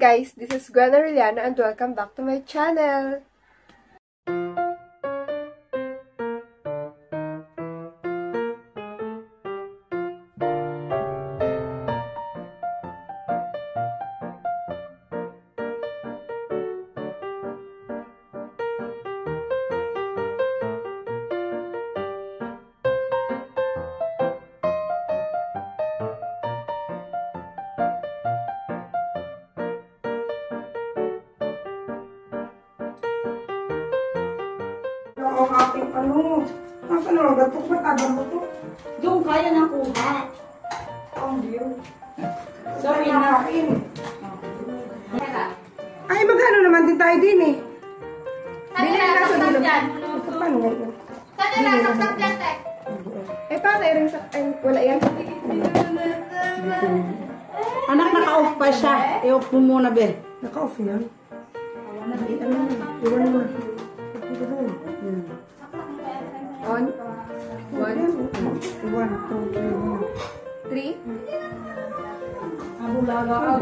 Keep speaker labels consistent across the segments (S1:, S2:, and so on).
S1: Guys, this is Gwen Aureliana and welcome back to my channel!
S2: Ang aking ano. Nasaan na ang gatok? Ba't abang mo to?
S3: Yung kaya ng kuha.
S2: Ang view.
S3: Sorry
S2: Ay,
S3: na.
S2: Ay, magkano naman din tayo din eh.
S3: Saan
S2: Bili na sa
S3: nilasaksak
S2: dilo.
S3: yan?
S2: Ito paano ngayon?
S3: Saan nilasaksak yan, te?
S1: Eh, paano rin sa... Ay, wala yan.
S4: Anak, naka-off pa siya. I-off mo muna, be.
S2: Naka-off yan. Ano na. Iwan mo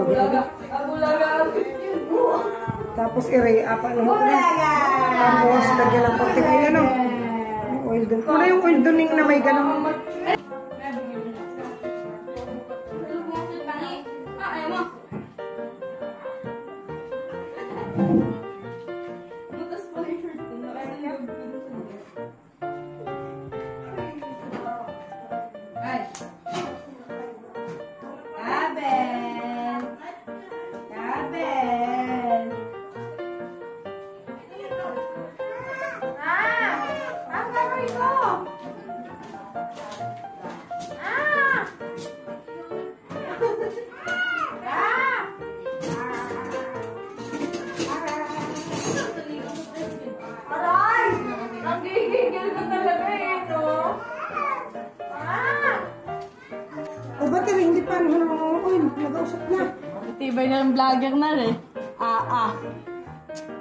S3: Abulaga, abulaga.
S2: Tapos i-re-up ano mo na. Tapos lagyan ng konti kayo ano. Oil doon. Ano yung oil doon yung na may ganun.
S3: Ah, ayaw
S4: Tibay na ng vlogger na rin. Ah, ah.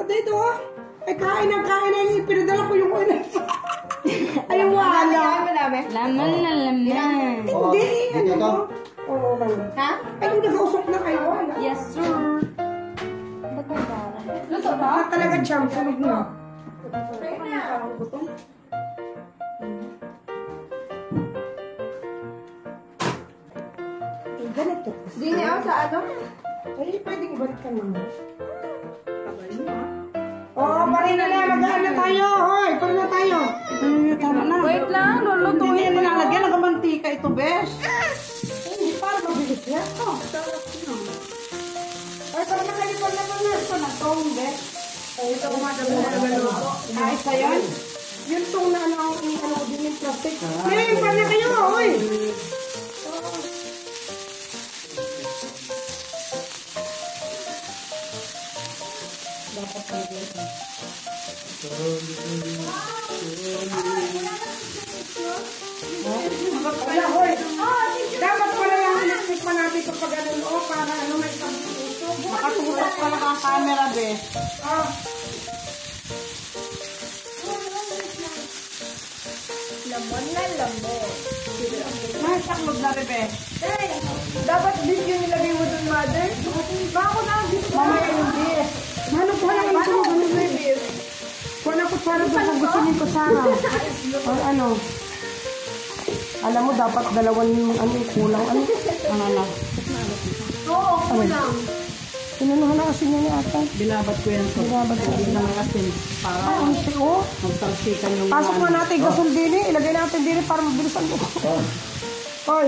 S2: At ito oh. Ay kain ng kain na yung pinadala ko yung oil. Ay wala.
S1: Kaya madami.
S4: Laman na laman.
S2: Hindi. Ano? Oo lang.
S1: Ha?
S2: Ay kung nag-usap na kayo wala.
S4: Yes, sir.
S3: Luto ba?
S2: Bakit talaga jam? Sunog na. Ay, ganito.
S1: Di niya ako sa ano?
S2: Ay, pwedeng ibalik ka naman. Oo, oh, parin na lang. Magaan na tayo. Hoy, parin na naman na. Ito kumadami na gano'n.
S4: Kahit pa yan.
S2: Yung tong na ano, ang ano, din yung plastic. Ay, para na kayo, hoy. Wala, hoy. Dapat pala yung pa natin ito pag ganun, oh, para ano, may pag-uso.
S4: Nakatutok talaga ang camera, besh.
S2: Ah,
S1: Lamon na lamon.
S4: Ay, saklog na, besh.
S1: Hey, dapat video nilagay mo dun, mother. Bako na, dito ba?
S4: Mamaya yung besh.
S2: Mano ko lang ito, ano na yun? Wala ko para doon kung gusto niyo ko sana. Or ano? Alam mo, dapat dalawan yung ano, kulang. Ano?
S4: Ano na?
S1: Oo, kulang.
S2: Pinunuhan na kasi niya ni ata.
S4: Binabat ko yan sa
S2: Binabat ko.
S4: Hindi na mga asin para
S2: Ay, ang siya, oh.
S4: magtalsikan yung
S2: Pasok
S4: mga-
S2: mo natin gasol din eh. Ilagay natin din eh para mabilisan mo. Hoy,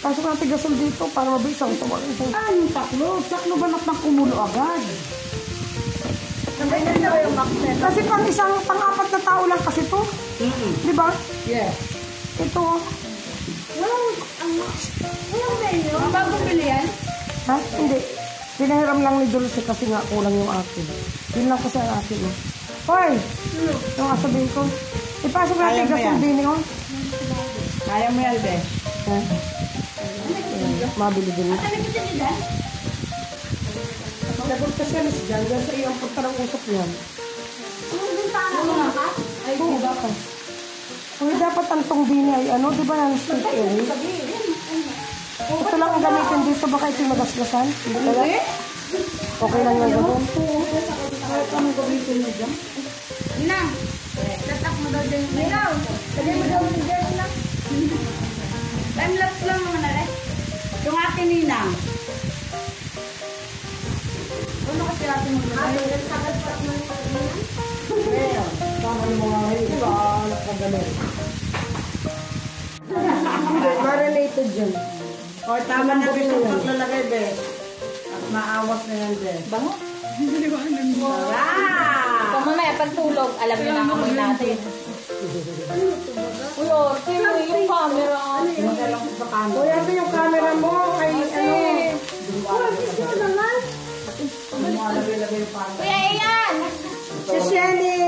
S2: pasok natin gasol dito para mabilisan ito.
S4: Ah, yung taklo. Taklo ba nak kumulo agad?
S1: Na.
S2: Kasi pang isang, pang-apat na tao lang kasi to.
S4: Mm-mm.
S2: Di ba?
S4: Yes.
S2: Ito, oh.
S1: Ang bagong bili yan?
S2: Ha? Hindi. Pinahiram lang ni Dulce kasi nga kulang yung akin. Yun lang kasi ang akin. Eh. Hoy! Yung kasabihin ko. Ipasok natin
S4: yan.
S2: din oh.
S4: Kaya mo yan, be.
S2: Ha? Mabili din. Lagot kasi yan. Diyan, diyan sa iyo ang punta ng usap yan. Ay, Oo, dapat. Uy, dapat ang tungbini ay ano, di ba nang stick area? Ito lang ang gamitin dito, baka ito magasgasan. Hindi kaya? Okay lang yung ganun.
S4: Kahit anong gamitin mo dyan.
S3: Ninang, tatak mo daw dyan. Ninang, lagay mo daw yung dyan lang. Time lapse lang naman na rin.
S4: Yung akin ninang.
S3: Ano kasi natin mo lagay?
S2: Tama yung mga ngayon. Iba, anak na ganun. Hindi, ma-related yun.
S4: O, tama na rin yung paglalagay, be. At maawas na yan, be.
S3: Bango.
S4: Ah!
S3: So mamaya pagtulog, alam niyo na amoy natin. Ulo, sino yung camera?
S4: Magalang sa kamo.
S2: Kuya, ito yung camera mo. Kay ano.
S4: Lumalagay-lagay yung pano.
S3: Kuya Ian!
S2: Si Shelly.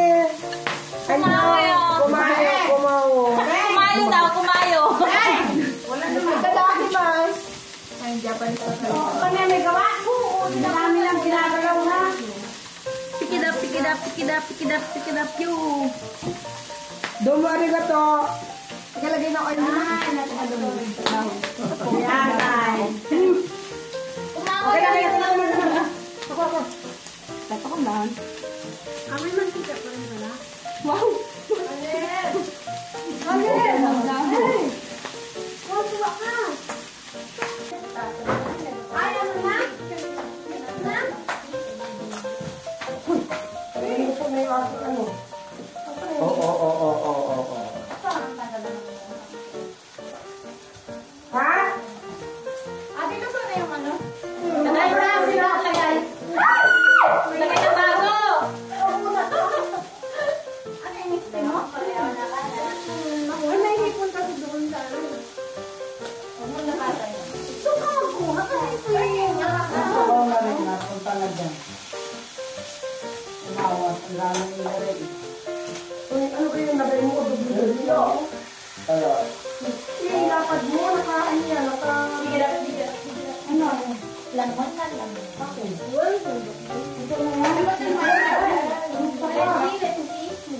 S2: Ay,
S3: Kumayo.
S2: Kumayo, kumayo.
S3: Kumayo daw, kumayo.
S1: Lalaki, mas. Ay, Japanese pa
S4: Kanya may gawa? Oo. Marami lang ginagalaw na.
S3: Pick it up, pick it up, pick it up, pick it up, pick it up, you.
S2: Domo arigato.
S1: Nagalagay na oil na.
S4: Yan, ay.
S3: Kumayo yan.
S4: Tato ko lang.
S1: Amoy mantika pa rin pala.
S3: Wow.
S1: Oh,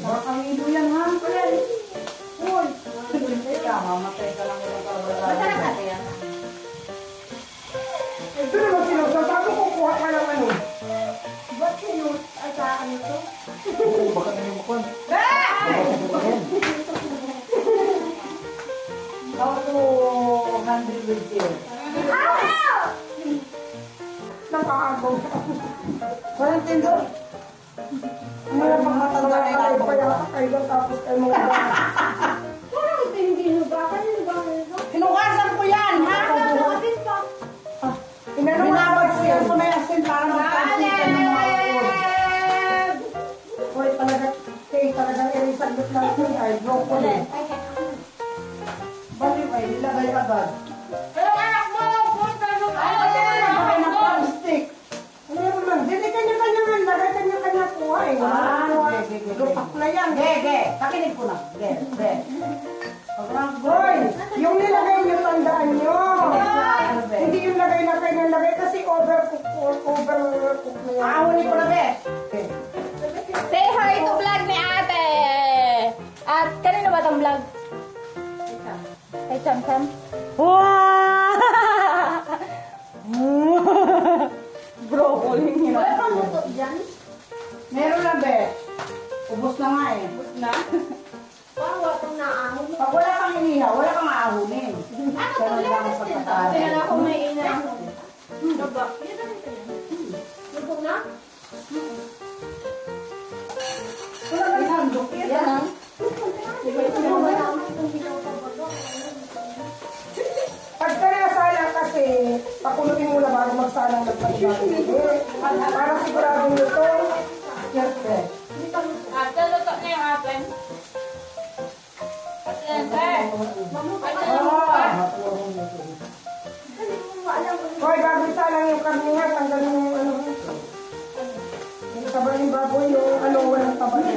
S2: Baka hilo yan, ha? Uy,
S4: Teka, mamatay ka lang ulang
S3: Masarap
S4: kalabalagan.
S3: natin yan.
S2: ito naman sinasabi ko, kuha ka ng ano.
S1: Ba't sino? Ay, sa ano to?
S5: oo, baka nalimukan.
S4: How to handle with you?
S2: Nakaagaw.
S4: Walang tindo.
S2: Ano na mga matanda na yung kaya kakailan tapos ay mga.
S1: Parang hindi hinugakan. Hinugakan ito.
S4: Hinugasan ko yan, ha?
S1: Atin pa.
S2: Mo
S4: Binabad ko yan sa may asin para magkakita ng mga food.
S2: Uy, talaga, kay talagang irisaglit lang yun ay broccoli.
S4: Baliw ay, nilagay agad.
S3: Cham.
S4: Wow! Broccoli nila.
S1: Wala kang luto dyan?
S4: Meron na, be. Ubus na nga eh.
S1: Parang wala kang naahon.
S4: Pag wala kang inihaw, wala kang aahunin.
S1: Ano to?
S4: Ganun lang
S1: Linis
S4: sa
S1: din to.
S4: pagkain.
S1: Kaya ako may inahon. Diba? Luto na?
S4: Wala kang handok.
S3: Yan lang.
S2: Pakuluin mo na bago magsalang ng pagkakas. Para siguradong luto. Be.
S3: Ate, luto na yung atin. Ate,
S2: Hoy, bago isalang yung karne nga, tanggalin yung ano. Yung taba yung baboy, yung ano, walang taba na.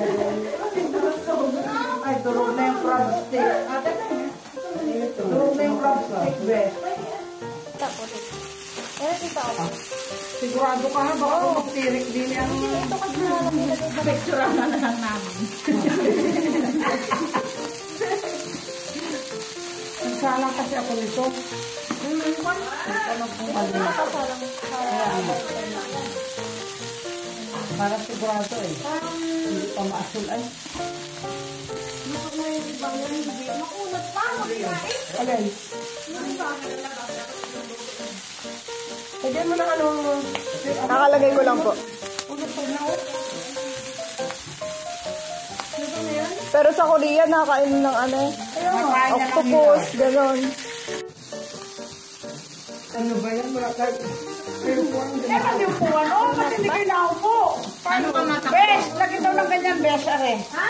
S4: Ay, durog na yung crab stick. Durog na yung crab stick, be.
S3: Dito ako.
S4: Sigurado ka na, baka magtirik din yan.
S3: Ito kasi na lang nilagay sa picture na lang namin.
S2: Nagsalang kasi ako nito.
S3: Hmm,
S4: Para sigurado eh. Hindi pa maasul ay.
S3: Makunat pa, magkain.
S2: Alin? Lagyan mo ng ano.
S1: Nakalagay ko lang po. Pero sa Korea, nakakain ng ano, octopus, ganon.
S2: Ano ba yan? Wala ka. Kayo po ang
S4: Eh, pag yung puwan, oh, ba't hindi kayo naupo? Ano ka matakbo? Bes, lagi daw ng ganyan, bes, are.
S3: Ha?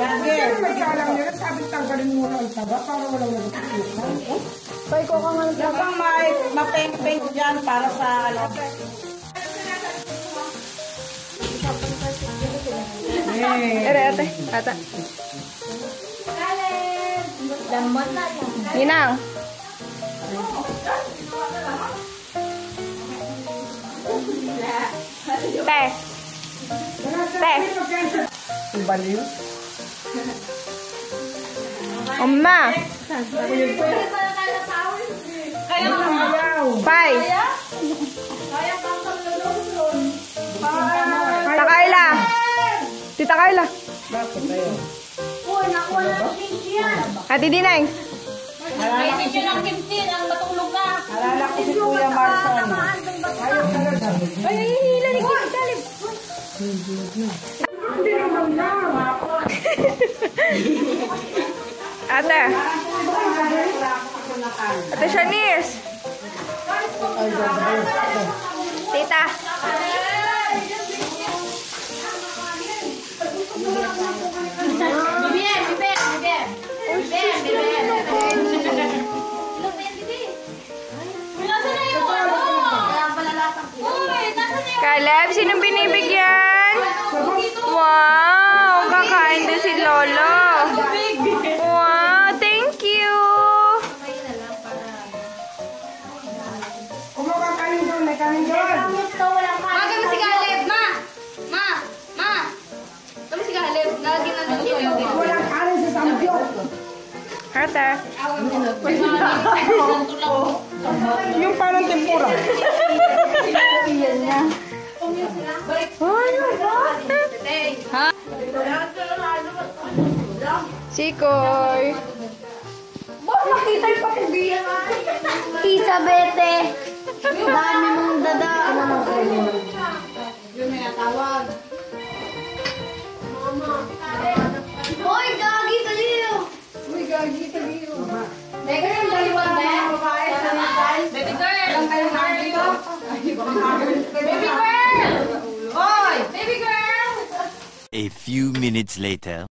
S4: Lagi.
S2: May kaalam nila, sabi tanggalin muna ang taba para walang nagkakulukan.
S1: Pay ko ka nga ng
S4: Yung pang may mapeng-peng dyan para sa ano.
S1: Ere, ate. Ata.
S3: Lamot na yan.
S1: Ginang. Te. Te.
S2: Baliw.
S1: Oma. Pay. Takayla. Tita Carla.
S2: Bakit ba yun?
S3: Uy, nakuha na ng kimchi yan.
S1: Ate Dinay.
S3: May kimchi ng kimchi, ang matulog ka.
S4: Alala ko si Kuya Marson.
S1: Ay, ay, hila ni Kim Talib. Ate. Ate Shanice. Tita.
S3: Bibien, bibien, bibien. Bibien, bibien. Nasaan na yung
S2: makakain doon.
S3: Ito, walang.
S6: Mga si Caleb, ma! Ma! Ma! Kami si Caleb, lagi na doon siya.
S2: Walang kanin sa samgyok.
S1: Ate.
S2: Yung parang tempura.
S1: Sikoy.
S3: Tita Bete. Dami
S7: minutes later.